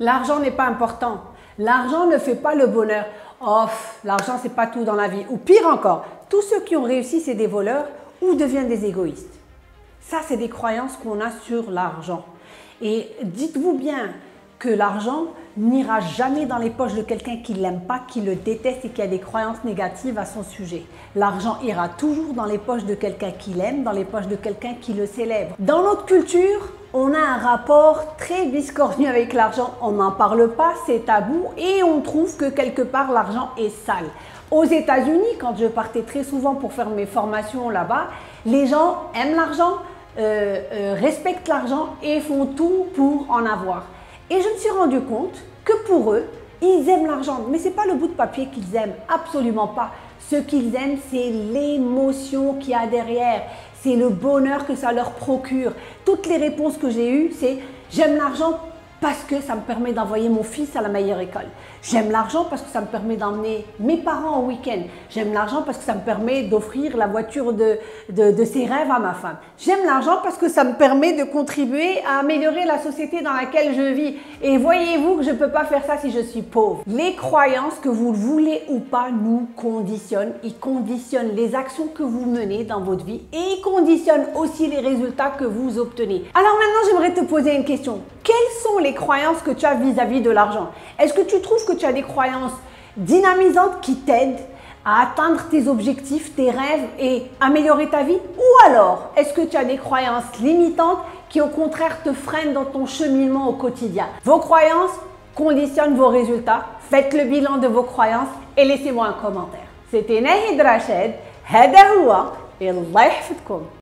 L'argent n'est pas important. L'argent ne fait pas le bonheur. Oh, l'argent, c'est pas tout dans la vie. Ou pire encore, tous ceux qui ont réussi, c'est des voleurs ou deviennent des égoïstes. Ça, c'est des croyances qu'on a sur l'argent. Et dites-vous bien que l'argent n'ira jamais dans les poches de quelqu'un qui ne l'aime pas, qui le déteste et qui a des croyances négatives à son sujet. L'argent ira toujours dans les poches de quelqu'un qui l'aime, dans les poches de quelqu'un qui le célèbre. Dans notre culture, on a un rapport très biscornu avec l'argent. On n'en parle pas, c'est tabou et on trouve que quelque part l'argent est sale. Aux États-Unis, quand je partais très souvent pour faire mes formations là-bas, les gens aiment l'argent, euh, euh, respectent l'argent et font tout pour en avoir. Et je me suis rendu compte que pour eux, ils aiment l'argent, mais ce n'est pas le bout de papier qu'ils aiment, absolument pas. Ce qu'ils aiment, c'est l'émotion qu'il y a derrière, c'est le bonheur que ça leur procure. Toutes les réponses que j'ai eues, c'est j'aime l'argent parce que ça me permet d'envoyer mon fils à la meilleure école. J'aime l'argent parce que ça me permet d'emmener mes parents au week-end. J'aime l'argent parce que ça me permet d'offrir la voiture de, de, ses rêves à ma femme. J'aime l'argent parce que ça me permet de contribuer à améliorer la société dans laquelle je vis. Et voyez-vous que je ne peux pas faire ça si je suis pauvre. Les croyances, que vous le voulez ou pas, nous conditionnent. Ils conditionnent les actions que vous menez dans votre vie et ils conditionnent aussi les résultats que vous obtenez. Alors maintenant, j'aimerais te poser une question sont les croyances que tu as vis-à-vis de l'argent Est-ce que tu trouves que tu as des croyances dynamisantes qui t'aident à atteindre tes objectifs, tes rêves et améliorer ta vie Ou alors, est-ce que tu as des croyances limitantes qui au contraire te freinent dans ton cheminement au quotidien Vos croyances conditionnent vos résultats. Faites le bilan de vos croyances et laissez-moi un commentaire. C'était Nahid Rached. هذا هو الله يحفظكم